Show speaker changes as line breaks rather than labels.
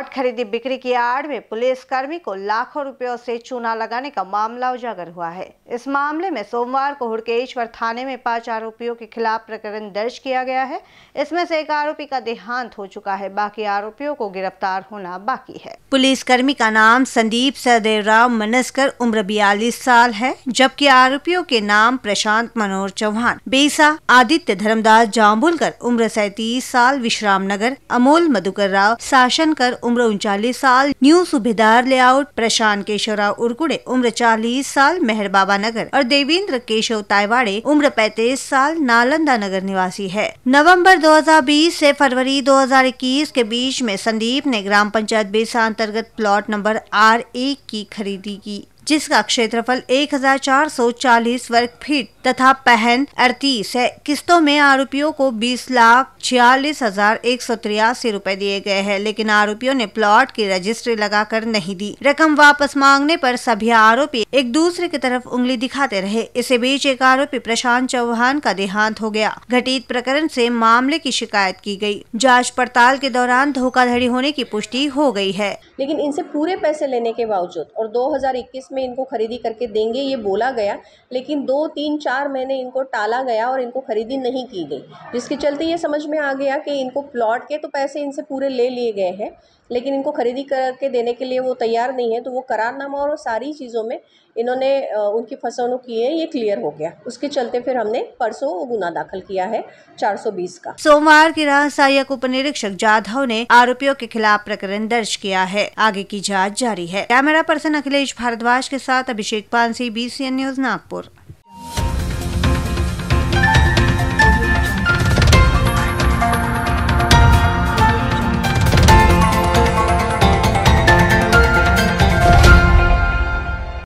Plot खरीदी बिक्री की आड़ में पुलिस कर्मी को लाखों रुपयों से चूना लगाने का मामला उजागर हुआ है। इस मामले में सोमवार को हुड़केश्वर थाने में पाँच आरोपियों के खिलाफ प्रकरण दर्ज किया गया है। इसमें से एक आरोपी का देहांत हो चुका है। बाकी आरोपियों को गिरफ़्तार होना बाकी है। पुलिस कर्मी का नाम संदीप सहदेव राव मनस्कर, उम्र बयालीस साल है, जबकि आरोपियों के नाम प्रशांत मनोहर चौहान, बेसा, आदित्य धर्मदास जाम्बुलकर उम्र सैतीस साल विश्राम नगर अमोल मधुकर राव शासन कर उम्र उनचालीस साल, न्यू सुबेदार लेआउट, प्रशांत केशवराव उर्कुड़े, उम्र चालीस साल, मेहर बाबा नगर और देवेंद्र केशव ताइवाड़े उम्र पैतीस साल, नालंदा नगर निवासी है। नवंबर 2020 से फरवरी 2021 के बीच में संदीप ने ग्राम पंचायत बेसा अंतर्गत प्लॉट नंबर आर एक की खरीदी की। जिसका क्षेत्रफल 1440 वर्ग फीट तथा पहन अड़तीस है। किस्तों में आरोपियों को 20 लाख छियालीस हज़ार एक सौ तिरासी रूपए दिए गए हैं, लेकिन आरोपियों ने प्लॉट की रजिस्ट्री लगाकर नहीं दी। रकम वापस मांगने पर सभी आरोपी एक दूसरे की तरफ़ उंगली दिखाते रहे। इसी बीच एक आरोपी प्रशांत चौहान का देहांत हो गया। घटित प्रकरण से मामले की शिकायत की गई। जाँच पड़ताल के दौरान धोखाधड़ी होने की पुष्टि हो गई है।
लेकिन इनसे पूरे पैसे लेने के बावजूद, और 2021 में इनको खरीदी करके देंगे, ये बोला गया, लेकिन दो, तीन, चार महीने इनको टाला गया और इनको खरीदी नहीं की गई। जिसके चलते ये समझ में आ गया कि इनको प्लॉट के तो पैसे इनसे पूरे ले लिए गए हैं, लेकिन इनको खरीदी करके देने के लिए वो तैयार नहीं है तो वो करारनामा और सारी चीज़ों में इन्होंने उनकी फसवनुक की है, ये क्लियर हो गया। उसके चलते फिर हमने परसों गुना दाखिल किया है 420 का।
सोमवार की रात सहायक उप निरीक्षक जाधव ने आरोपियों के खिलाफ प्रकरण दर्ज किया है आगे की जाँच जारी है। कैमरा पर्सन अखिलेश भारद्वाज के साथ अभिषेक पानसी बी न्यूज़ नागपुर।